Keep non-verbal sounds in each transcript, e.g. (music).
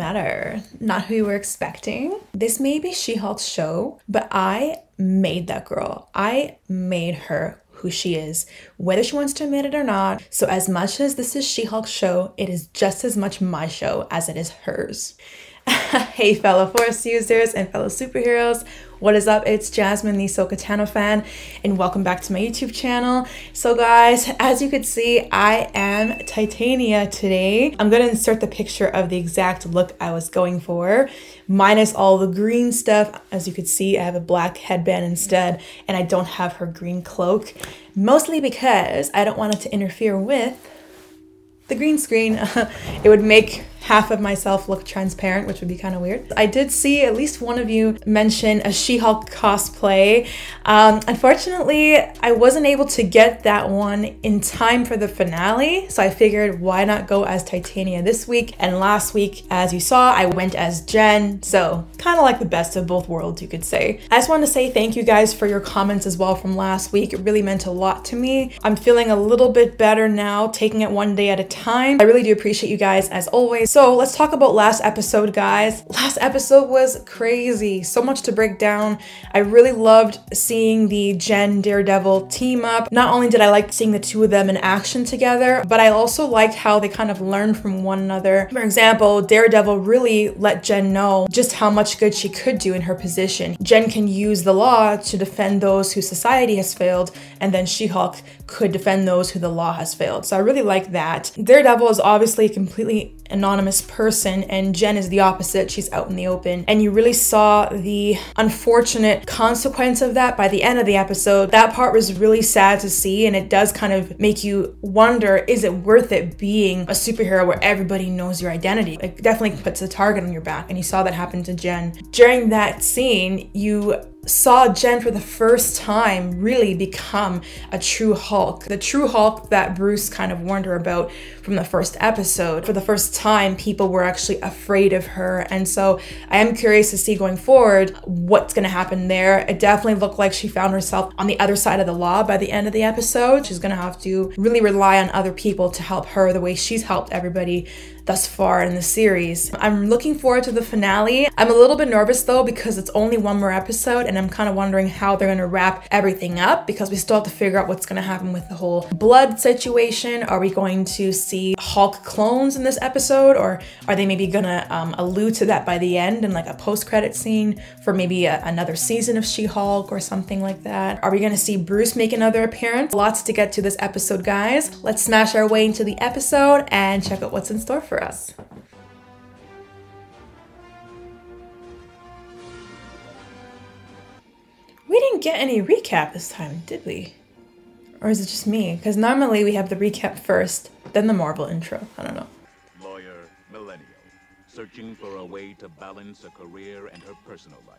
Matter? Not who you were expecting? This may be She Hulk's show, but I made that girl. I made her who she is, whether she wants to admit it or not. So, as much as this is She Hulk's show, it is just as much my show as it is hers. (laughs) hey, fellow Force users and fellow superheroes. What is up? It's Jasmine, the Ahsoka Tano fan, and welcome back to my YouTube channel. So, guys, as you can see, I am Titania today. I'm gonna insert the picture of the exact look I was going for, minus all the green stuff. As you can see, I have a black headband instead, and I don't have her green cloak, mostly because I don't want it to interfere with the green screen. (laughs) it would make half of myself look transparent, which would be kind of weird. I did see at least one of you mention a She-Hulk cosplay. Um, unfortunately, I wasn't able to get that one in time for the finale, so I figured why not go as Titania this week? And last week, as you saw, I went as Jen, so kind of like the best of both worlds, you could say. I just want to say thank you guys for your comments as well from last week. It really meant a lot to me. I'm feeling a little bit better now, taking it one day at a time. I really do appreciate you guys as always. So let's talk about last episode, guys. Last episode was crazy. So much to break down. I really loved seeing the Jen Daredevil team up. Not only did I like seeing the two of them in action together, but I also liked how they kind of learned from one another. For example, Daredevil really let Jen know just how much good she could do in her position. Jen can use the law to defend those whose society has failed, and then She-Hulk could defend those who the law has failed. So I really like that. Daredevil is obviously completely anonymous person and Jen is the opposite. She's out in the open. And you really saw the unfortunate consequence of that by the end of the episode. That part was really sad to see and it does kind of make you wonder is it worth it being a superhero where everybody knows your identity? It definitely puts a target on your back and you saw that happen to Jen. During that scene, you saw Jen for the first time really become a true Hulk. The true Hulk that Bruce kind of warned her about from the first episode. For the first time, people were actually afraid of her. And so I am curious to see going forward what's going to happen there. It definitely looked like she found herself on the other side of the law by the end of the episode. She's going to have to really rely on other people to help her the way she's helped everybody thus far in the series. I'm looking forward to the finale. I'm a little bit nervous though because it's only one more episode and I'm kind of wondering how they're going to wrap everything up because we still have to figure out what's going to happen with the whole blood situation. Are we going to see Hulk clones in this episode or are they maybe going to um, allude to that by the end in like a post-credit scene for maybe a, another season of She-Hulk or something like that? Are we going to see Bruce make another appearance? Lots to get to this episode, guys. Let's smash our way into the episode and check out what's in store for us. We didn't get any recap this time, did we? Or is it just me? Because normally we have the recap first, then the Marvel intro. I don't know. Lawyer Millennial, searching for a way to balance a career and her personal life.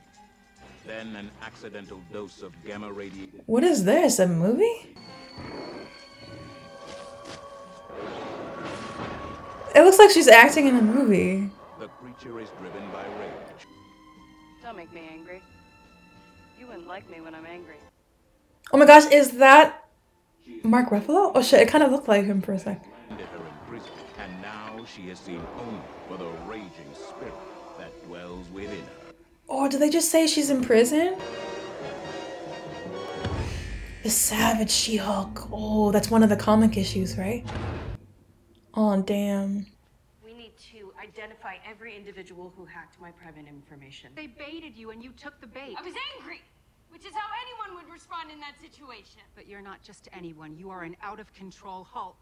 Then an accidental dose of gamma radiation. What is this? A movie? It looks like she's acting in a movie. The creature is driven by rage. Don't make me angry. You wouldn't like me when I'm angry. Oh my gosh, is that Mark Ruffalo? Oh shit, it kind of looked like him for a sec. Ended her in prison, and now she is seen only for the raging spirit that dwells within her. Oh, did they just say she's in prison? The Savage She-Hulk. Oh, that's one of the comic issues, right? Oh, damn. We need to identify every individual who hacked my private information. They baited you and you took the bait. I was angry, which is how anyone would respond in that situation. But you're not just anyone. You are an out of control Hulk.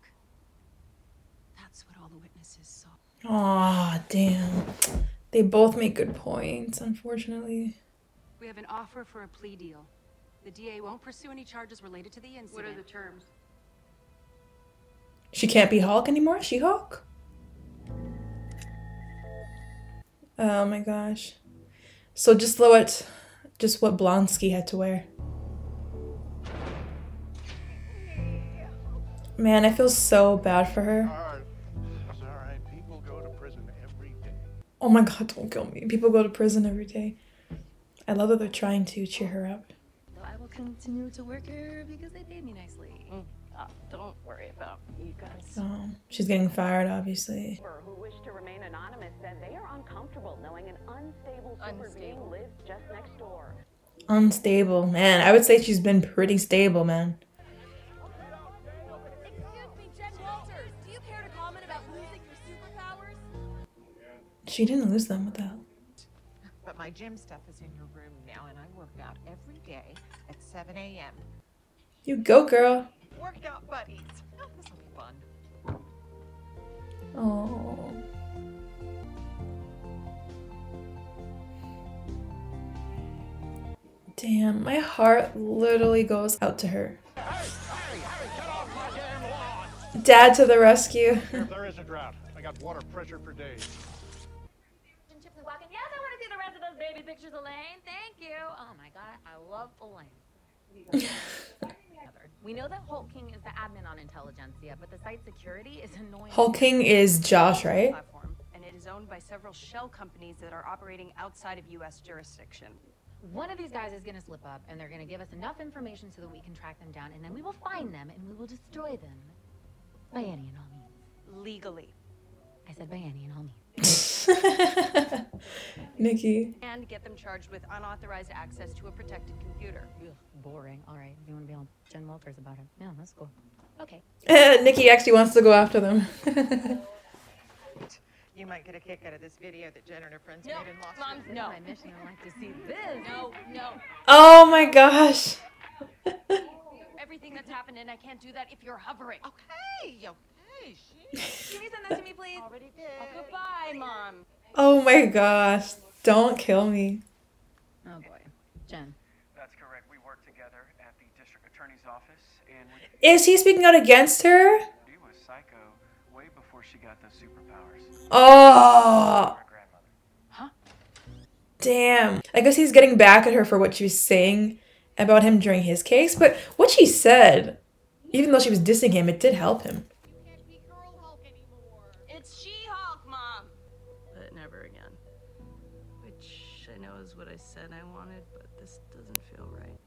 That's what all the witnesses saw. Oh, damn. They both make good points, unfortunately. We have an offer for a plea deal. The DA won't pursue any charges related to the incident. What are the terms? She can't be Hulk anymore? She Hulk? Oh my gosh. So just what just what Blonsky had to wear. Man, I feel so bad for her. Oh my god, don't kill me. People go to prison every day. I love that they're trying to cheer her up. I will continue to work here because they paid me nicely. Mm. Uh, don't worry about you guys. Oh, she's getting fired, obviously. who wish to remain anonymous said they are uncomfortable knowing an unstable super being lives just next door. Unstable, man. I would say she's been pretty stable, man. Excuse me, Jen Walters. Do you care to comment about losing your superpowers? She didn't lose them. What the hell? But my gym stuff is in your room now, and I work out every day at 7 a.m. You go, girl. Workout buddies. Oh, this will be fun. Oh. Damn, my heart literally goes out to her. Dad to the rescue. (laughs) If there is a drought, I got water pressure for days. And Chips is walking. Yes, I want to see the rest of those baby pictures, Elaine. Thank you. Oh my god, I love Elaine. (laughs) We know that Hulk King is the admin on Intelligencia, but the site security is annoying. Hulk King is Josh, right? Platform, and it is owned by several shell companies that are operating outside of U.S. jurisdiction. One of these guys is gonna slip up, and they're gonna give us enough information so that we can track them down, and then we will find them and we will destroy them. By any and all means. Legally. I said by any and all means. (laughs) (laughs) Nikki. And get them charged with unauthorized access to a protected computer. Ugh, boring. All right, you want to be on Jen Walters about it? Yeah, that's cool. Okay. (laughs) Nikki actually wants to go after them. (laughs) You might get a kick out of this video that Jen and her friends No, made in Los Mom, Angeles. no. My mission. I like to see this. No, no. oh my gosh. Everything that's happened, and I can't do that if you're hovering. Okay, okay, she Can you send that to me, please? already did. Oh, goodbye, Mom. Oh my gosh. Don't kill me. Oh boy, Jen. That's correct. We worked together at the district attorney's office, and we Is he speaking out against her? she was psycho way before she got those superpowers. Oh. Our. Damn. I guess he's getting back at her for what she was saying about him during his case, but what she said, even though she was dissing him, it did help him. Which I know is what I said I wanted, but this doesn't feel right.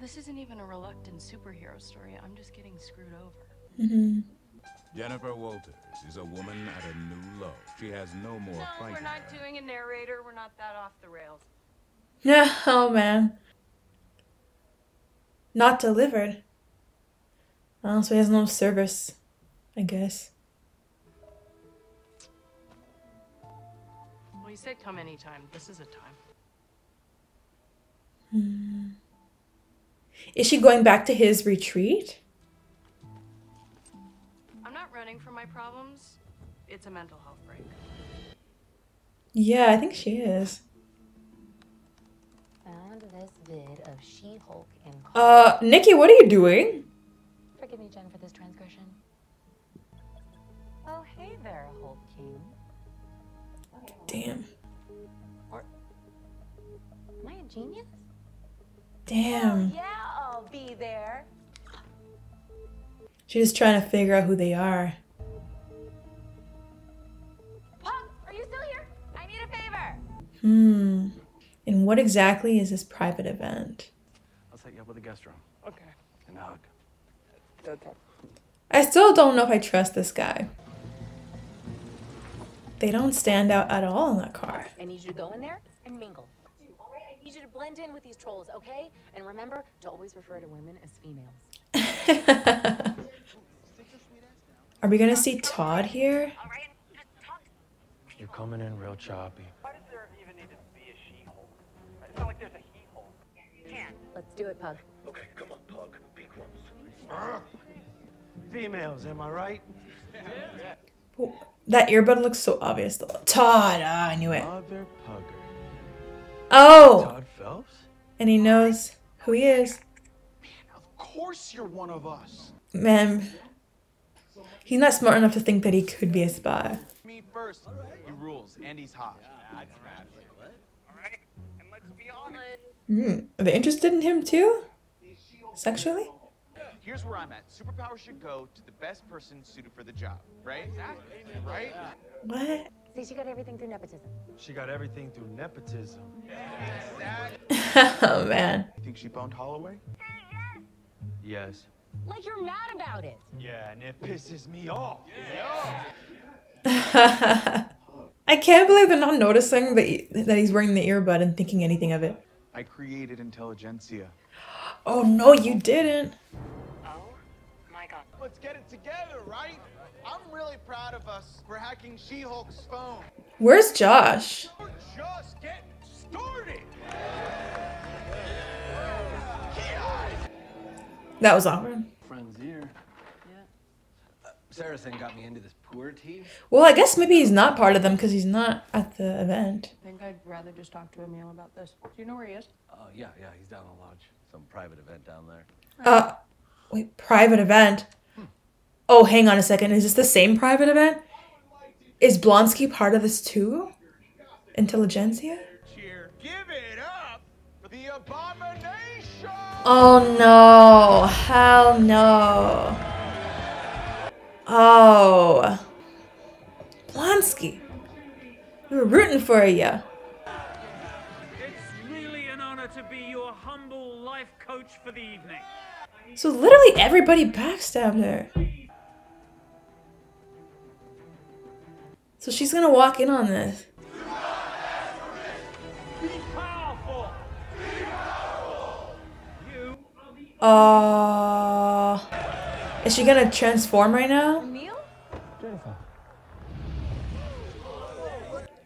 This isn't even a reluctant superhero story. I'm just getting screwed over. hmm Jennifer Walters is a woman at a new low. She has no more No, fight we're not her. doing a narrator. We're not that off the rails. Yeah, (laughs) oh man. Not delivered. Oh, so he has no service, I guess. Said come anytime. This is a time. Hmm. Is she going back to his retreat? I'm not running from my problems. It's a mental health break. Yeah, I think she is. Found this vid of She-Hulk in. Uh, Nikki, what are you doing? Forgive me, Jen, for this transgression. Oh, hey there, Hulk King. Damn. Am I a genius? Damn. Yeah, I'll be there. She's just trying to figure out who they are. Pug, are you still here? I need a favor. Hmm. And what exactly is this private event? I'll set you up with a guest room. Okay. And a hug. I still don't know if I trust this guy. They don't stand out at all in that car. I need you to go in there and mingle. I need you to blend in with these trolls, okay? And remember to always refer to women as females. (laughs) Are we gonna see Todd here? You're coming in real choppy. Why does there even need to be a She-Hulk? It's not like there's a He-Hulk. Let's do it, Pug. Okay, come on, Pug. Be close. Ah! Females, am I right? That earbud looks so obvious though. Todd, ah, I knew it. Oh! Todd Phelps? And he knows who he is. Man, Of course you're one of us. Man, he's not smart enough to think that he could be a spy. Me first. He rules, and he's hot. Alright, and let's be honest. Hmm. Are they interested in him too? Sexually? Here's where I'm at. Superpower should go to the best person suited for the job, right? Exactly. Right? What? See, she got everything through nepotism. She got everything through nepotism. (laughs) oh man. You think she boned Holloway? Yes. Like you're mad about it. Yeah, and it pisses me off. (laughs) I can't believe they're not noticing that, he- that he's wearing the earbud and thinking anything of it. I created Intelligencia. (gasps) Oh no, you didn't. Let's get it together, right? I'm really proud of us for hacking She-Hulk's phone. Where's Josh? We're just getting started. That was awkward. Friends here. Uh, Saracen got me into this poor team. Well, I guess maybe he's not part of them because he's not at the event. I think I'd rather just talk to Emil about this. Do you know where he is? Uh, yeah, yeah, he's down the lodge. Some private event down there. Uh, wait, private event. Oh, hang on a second. Is this the same private event? Is Blonsky part of this too? Intelligencia? Cheer. Give it up for the abomination. Oh no! Hell no! Oh, Blonsky, we were rooting for you. It's really an honor to be your humble life coach for the evening. So literally everybody backstabbed her. So she's gonna walk in on this. Be Uh, is she gonna transform right now?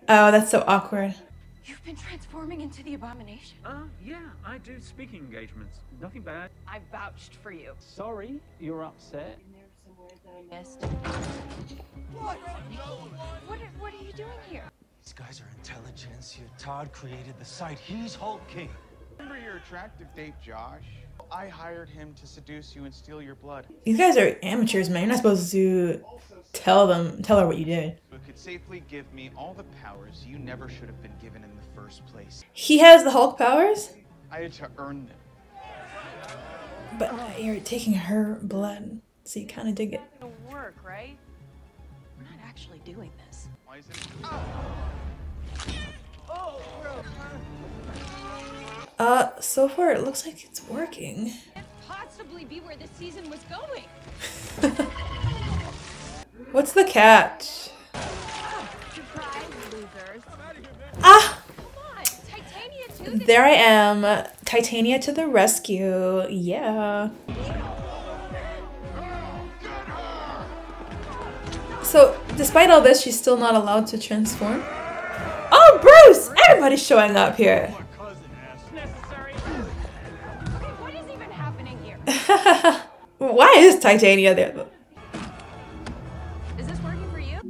Oh, that's so awkward. You've been transforming into the abomination. Uh, yeah, I do speaking engagements. Nothing bad. I vouched for you. Sorry, you're upset. I missed. What? What are, what are you doing here? These guys are Intelligencia. Todd created the site. He's Hulk King. Remember your attractive date, Josh? I hired him to seduce you and steal your blood. These guys are amateurs, man. You're not supposed to tell them, tell her what you did. Who could safely give me all the powers you never should have been given in the first place. He has the Hulk powers, I had to earn them. but uh, you're taking her blood, so you kind of dig it. It'll work, right? We're not actually doing this. Why is it? Ah! Oh, Uh, so far it looks like it's working. Possibly be where this season was going. (laughs) What's the catch? Surprise, losers. Ah! On, There I am, Titania to the rescue. Yeah. So, despite all this, she's still not allowed to transform. Oh, Bruce! Everybody's showing up here. (laughs) Why is Titania there? though? This working for you?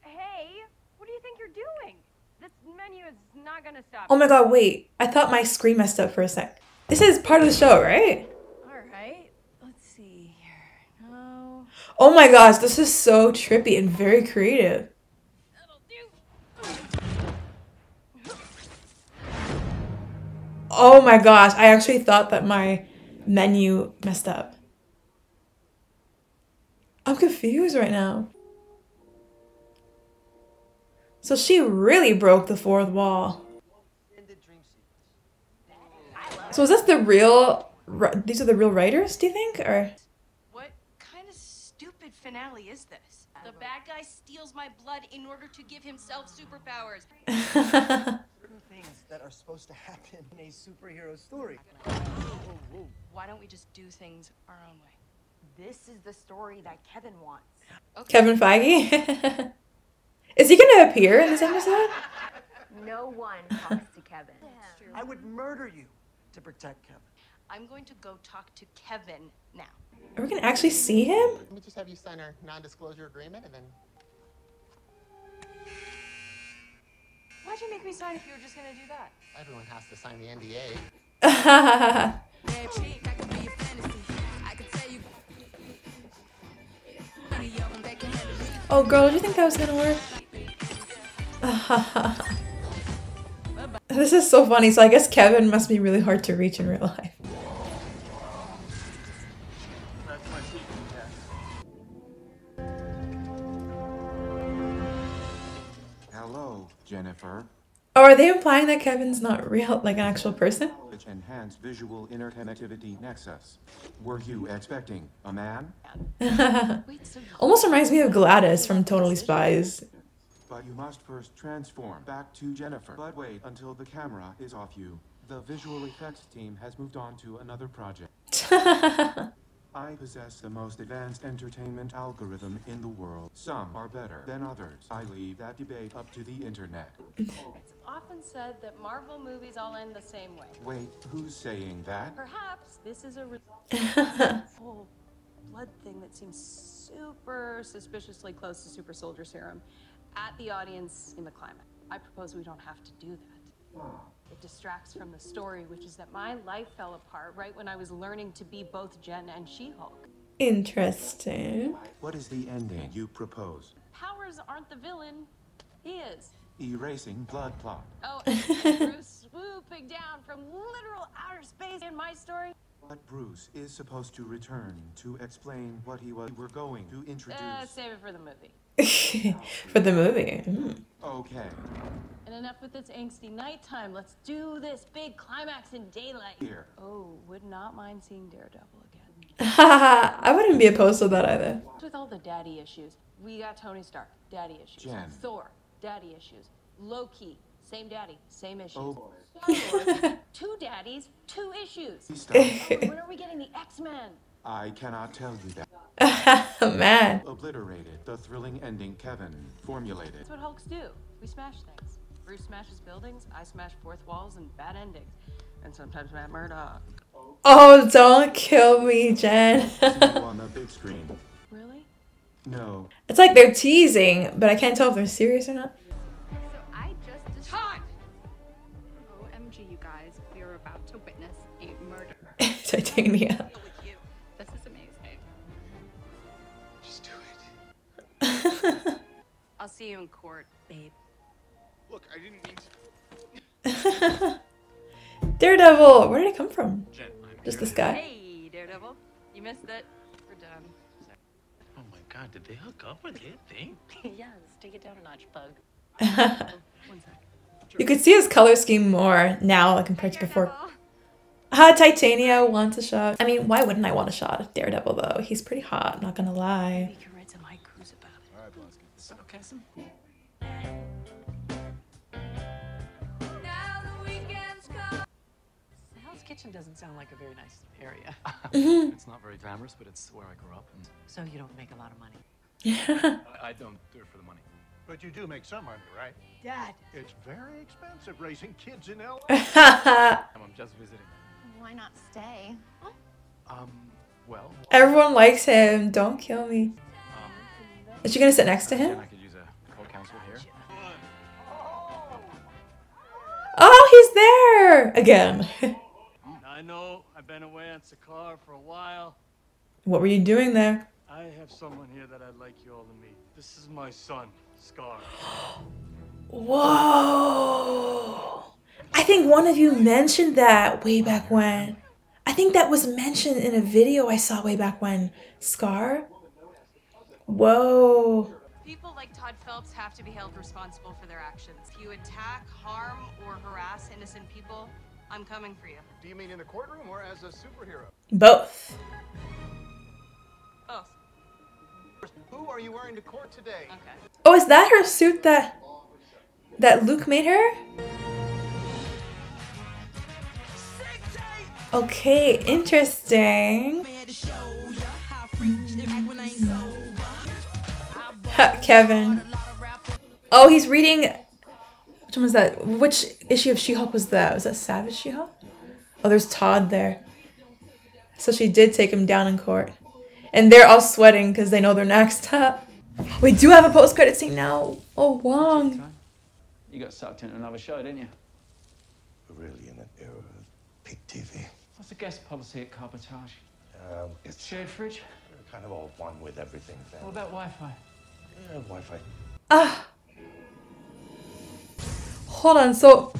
Hey, what do you think you're doing? This menu is not gonna stop. Oh my god, wait. I thought my screen messed up for a sec. This is part of the show, right? All right, let's see here. No. Oh my gosh, this is so trippy and very creative. Oh my gosh, I actually thought that my menu messed up. I'm confused right now. So she really broke the fourth wall. So is this the real? These are the real writers? Do you think, or? What kind of stupid finale is this? The bad guy steals my blood in order to give himself superpowers. (laughs) Certain things that are supposed to (laughs) happen in a superhero story. Why don't we just do things our own way? This is the story that Kevin wants. Kevin Feige? (laughs) is he gonna appear in this episode? (laughs) No one talks to Kevin. I would murder you to protect Kevin. I'm going to go talk to Kevin now. Are we gonna actually see him? Let me just have you sign our non-disclosure agreement and then Why'd you make me sign if you were just gonna do that? everyone has to sign the NDA. oh, girl, did you think that was gonna work? (laughs) this is so funny. So I guess Kevin must be really hard to reach in real life. Are they implying that Kevin's not real, like an actual person? knowledge enhanced visual interconnectivity nexus. Were you expecting a man? (laughs) Almost reminds me of Gladys from Totally Spies. But you must first transform back to Jennifer. But wait until the camera is off you. The visual effects team has moved on to another project. (laughs) I possess the most advanced entertainment algorithm in the world. Some are better than others. I leave that debate up to the internet. It's often said that Marvel movies all end the same way. Wait, who's saying that? Perhaps this is a re- (laughs) whole blood thing that seems super suspiciously close to super soldier serum at the audience in the climax. I propose we don't have to do that. It distracts from the story, which is that my life fell apart right when I was learning to be both Jen and She-Hulk. Interesting. What is the ending you propose? Powers aren't the villain. He is. Erasing blood plot. Oh, and (laughs) Bruce swooping down from literal outer space in my story. But Bruce is supposed to return to explain what he was we're going to introduce. Uh, save it for the movie. (laughs) For the movie. Mm. Okay. And enough with this angsty nighttime. Let's do this big climax in daylight. Here. Oh, would not mind seeing Daredevil again. (laughs) I wouldn't be opposed to that either. With all the daddy issues, we got Tony Stark, daddy issues. Jen. Thor, daddy issues. Loki, same daddy, same issues. Oh. Star-Lord, (laughs) two daddies, two issues. Stop. when are we getting the X-Men? I cannot tell you that. (laughs) Man. Obliterated the thrilling ending Kevin formulated. That's what Hulks do. We smash things. Bruce smashes buildings, I smash fourth walls and bad endings. And sometimes Matt Murdock. Oh, don't kill me, Jen. On the big screen. Really? No. it's like they're teasing, but I can't tell if they're serious or not. So I just Todd! OMG, you guys, we are about to witness a murder. (laughs) Titania. I'll see you in court, babe. Look, I didn't mean to. (laughs) Daredevil. Where did it come from? Jen, Just this guy. Hey, Daredevil. You missed it. We're done. Oh my god, did they hook up with it thing? yes, take it down a notch, bug. (laughs) One sec. You could see his color scheme more now like, compared to before. Ah, Titania wants a shot. I mean, why wouldn't I want a shot at Daredevil though? He's pretty hot, not gonna lie. You can write some haikus about it. All right, Blonsky. Sarcasm? Hell's Kitchen doesn't sound like a very nice area. (laughs) it's not very glamorous, but it's where I grew up. And So you don't make a lot of money. (laughs) I, I don't do it for the money. But you do make some money, right? Dad. It's very expensive raising kids in LA. (laughs) I'm just visiting. Why not stay? Um, well, Everyone likes him. Don't kill me. um, Is she gonna sit next to Jen, him? There again. I know I've been away on Sakaar for a while. what were you doing there? I have someone here that I'd like you all to meet. This is my son, Skaar. (gasps) Whoa! I think one of you mentioned that way back when. I think that was mentioned in a video I saw way back when. Skaar? Whoa. People like Todd Phelps have to be held responsible for their actions. If you attack, harm, or harass innocent people, I'm coming for you. Do you mean in the courtroom or as a superhero? Both. Both. Who are you wearing to court today? Okay. Oh, is that her suit that that Luke made her? Okay, interesting. Kevin. Oh, he's reading. Which one was that? Which issue of She-Hulk was that? Was that Savage She-Hulk? Oh, there's Todd there. So she did take him down in court, and they're all sweating because they know they're next. Up. We do have a post-credit scene now. Oh, Wong. You got sucked into another show, didn't you? We're really in an era of peak TV. What's the guest policy at Kamar-Taj? Um, it's Shared fridge? We're kind of all one with everything. Then. What about Wi-Fi? Wi-Fi. Ah. Hold on. So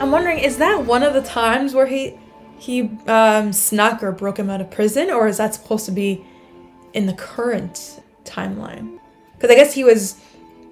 I'm wondering, is that one of the times where he he um, snuck or broke him out of prison, or is that supposed to be in the current timeline? Because I guess he was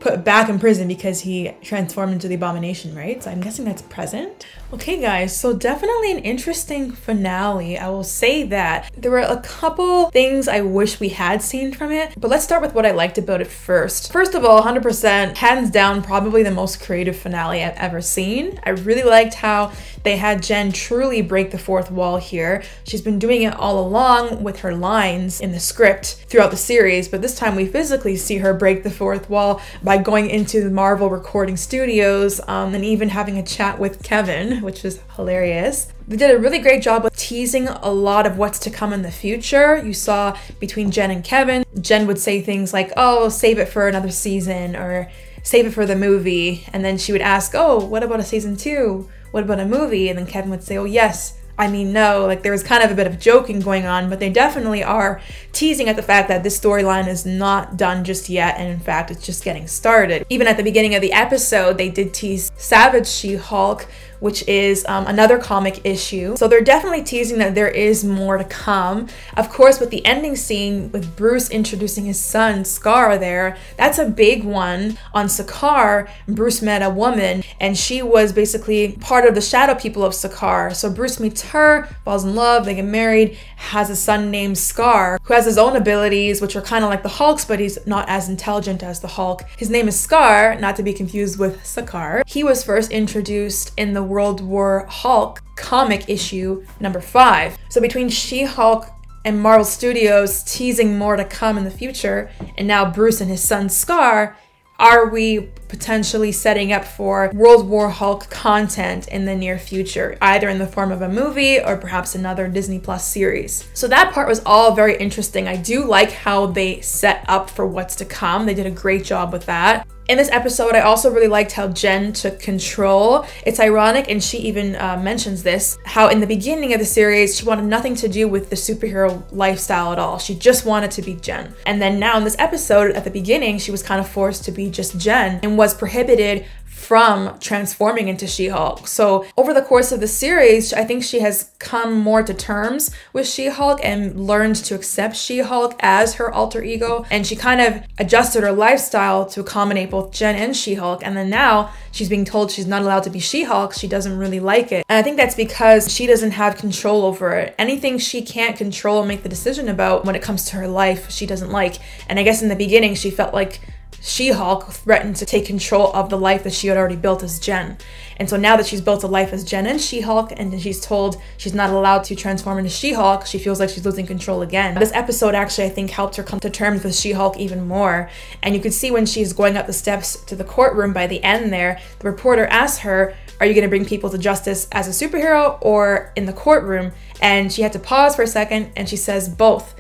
put back in prison because he transformed into the abomination, right? So I'm guessing that's present. Okay, guys, so definitely an interesting finale. I will say that there were a couple things I wish we had seen from it, but let's start with what I liked about it first. First of all, 100%, hands down, probably the most creative finale I've ever seen. I really liked how they had Jen truly break the fourth wall here. She's been doing it all along with her lines in the script throughout the series, but this time we physically see her break the fourth wall by going into the Marvel recording studios um, and even having a chat with Kevin, which was hilarious. They did a really great job with teasing a lot of what's to come in the future. You saw between Jen and Kevin, Jen would say things like, oh, save it for another season or save it for the movie. And then she would ask, oh, what about a season two? What about a movie? And then Kevin would say, oh, yes, I mean, no, like there was kind of a bit of joking going on, but they definitely are teasing at the fact that this storyline is not done just yet, and in fact, it's just getting started. Even at the beginning of the episode, they did tease Savage She Hulk which is um, another comic issue. So they're definitely teasing that there is more to come. Of course, with the ending scene with Bruce introducing his son, Skaar, there, that's a big one. On Sakaar, Bruce met a woman, and she was basically part of the shadow people of Sakaar. So Bruce meets her, falls in love, they get married, has a son named Skaar, who has his own abilities, which are kind of like the Hulk's, but he's not as intelligent as the Hulk. His name is Skaar, not to be confused with Sakaar. He was first introduced in the World War Hulk comic issue number five. So between She Hulk and Marvel Studios teasing more to come in the future, and now Bruce and his son Skaar, are we potentially setting up for World War Hulk content in the near future, either in the form of a movie or perhaps another Disney Plus series? So that part was all very interesting. I do like how they set up for what's to come. They did a great job with that. In this episode, I also really liked how Jen took control. It's ironic, and she even uh, mentions this how in the beginning of the series, she wanted nothing to do with the superhero lifestyle at all. She just wanted to be Jen. And then now in this episode, at the beginning, she was kind of forced to be just Jen and was prohibited from transforming into She Hulk. So, over the course of the series, I think she has come more to terms with She Hulk and learned to accept She Hulk as her alter ego. And she kind of adjusted her lifestyle to accommodate both Jen and She Hulk. And then now she's being told she's not allowed to be She Hulk. She doesn't really like it. And I think that's because she doesn't have control over it. Anything she can't control and make the decision about when it comes to her life, she doesn't like. And I guess in the beginning, she felt like she Hulk threatened to take control of the life that she had already built as Jen. And so now that she's built a life as Jen and She Hulk, and she's told she's not allowed to transform into She Hulk, she feels like she's losing control again. This episode actually, I think, helped her come to terms with She Hulk even more. And you could see when she's going up the steps to the courtroom by the end there, the reporter asks her, Are you going to bring people to justice as a superhero or in the courtroom? And she had to pause for a second and she says, Both.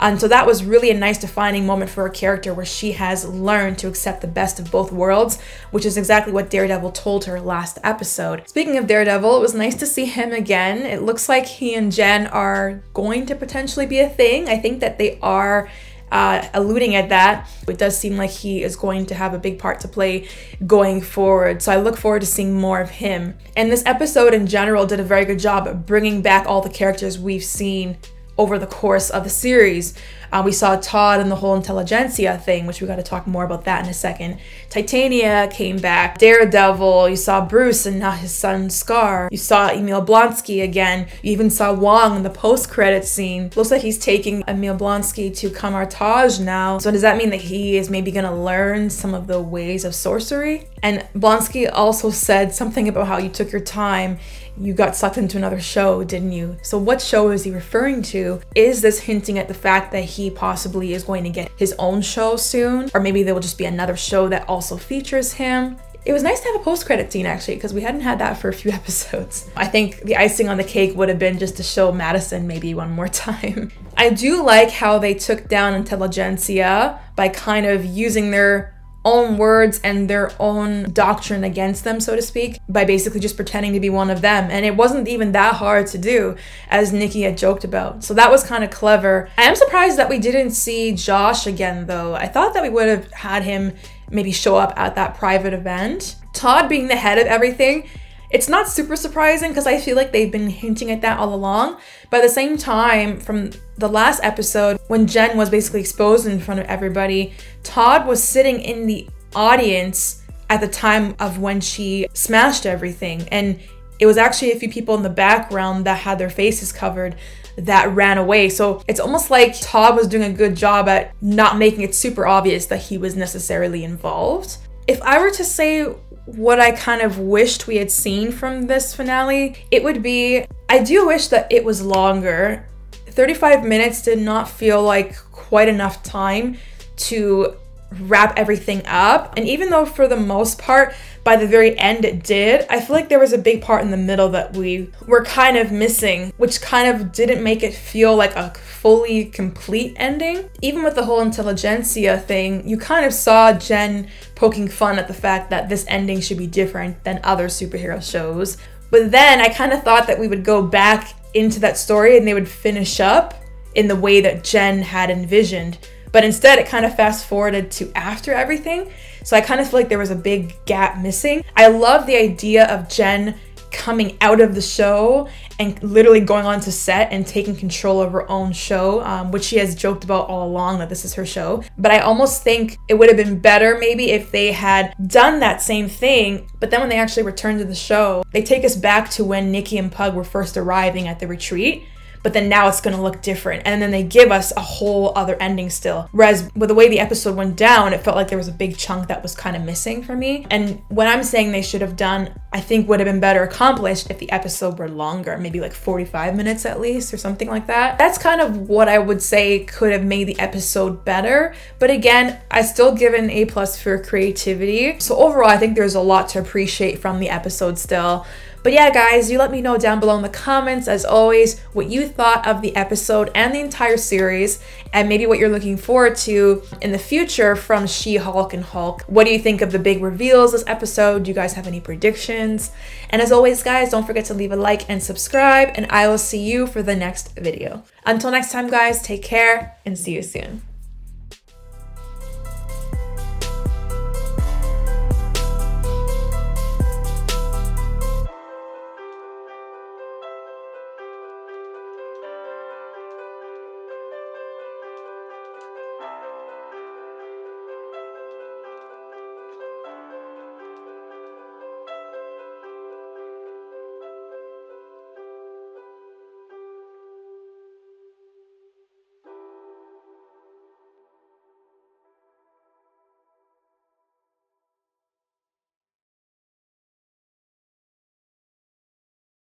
And so that was really a nice defining moment for her character where she has learned to accept the best of both worlds, which is exactly what Daredevil told her last episode. Speaking of Daredevil, it was nice to see him again. It looks like he and Jen are going to potentially be a thing. I think that they are uh, alluding at that. It does seem like he is going to have a big part to play going forward. So I look forward to seeing more of him. And this episode in general did a very good job of bringing back all the characters we've seen over the course of the series. Uh, we saw Todd and the whole Intelligencia thing, which we got to talk more about that in a second. Titania came back, Daredevil, you saw Bruce and now his son Skaar. You saw Emil Blonsky again. You even saw Wong in the post-credit scene. Looks like he's taking Emil Blonsky to Kamar-Taj now. So does that mean that he is maybe gonna learn some of the ways of sorcery? And Blonsky also said something about how you took your time you got sucked into another show, didn't you? So, what show is he referring to? Is this hinting at the fact that he possibly is going to get his own show soon? Or maybe there will just be another show that also features him? It was nice to have a post credit scene actually, because we hadn't had that for a few (laughs) episodes. I think the icing on the cake would have been just to show Madison maybe one more time. (laughs) I do like how they took down Intelligencia by kind of using their own words and their own doctrine against them, so to speak, by basically just pretending to be one of them. And it wasn't even that hard to do, as Nikki had joked about. So that was kind of clever. I am surprised that we didn't see Josh again, though. I thought that we would have had him maybe show up at that private event. Todd being the head of everything, it's not super surprising because I feel like they've been hinting at that all along. But at the same time, from the last episode, when Jen was basically exposed in front of everybody, Todd was sitting in the audience at the time of when she smashed everything. And it was actually a few people in the background that had their faces covered that ran away. So it's almost like Todd was doing a good job at not making it super obvious that he was necessarily involved. If I were to say what I kind of wished we had seen from this finale, it would be I do wish that it was longer. 35 minutes did not feel like quite enough time to wrap everything up. And even though for the most part, by the very end it did, I feel like there was a big part in the middle that we were kind of missing, which kind of didn't make it feel like a fully complete ending. Even with the whole Intelligencia thing, you kind of saw Jen poking fun at the fact that this ending should be different than other superhero shows. But then I kind of thought that we would go back into that story and they would finish up in the way that Jen had envisioned but instead, it kind of fast forwarded to after everything. So I kind of feel like there was a big gap missing. I love the idea of Jen coming out of the show and literally going on to set and taking control of her own show, um, which she has joked about all along that this is her show. But I almost think it would have been better maybe if they had done that same thing, but then when they actually returned to the show, they take us back to when Nikki and Pug were first arriving at the retreat but then now it's going to look different. And then they give us a whole other ending still. Whereas with the way the episode went down, it felt like there was a big chunk that was kind of missing for me. And what I'm saying they should have done, I think would have been better accomplished if the episode were longer, maybe like 45 minutes at least or something like that. That's kind of what I would say could have made the episode better. But again, I still give an A plus for creativity. So overall, I think there's a lot to appreciate from the episode still. But yeah, guys, you let me know down below in the comments, as always, what you thought of the episode and the entire series, and maybe what you're looking forward to in the future from She Hulk and Hulk. What do you think of the big reveals this episode? Do you guys have any predictions? And as always, guys, don't forget to leave a like and subscribe, and I will see you for the next video. Until next time, guys, take care and see you soon.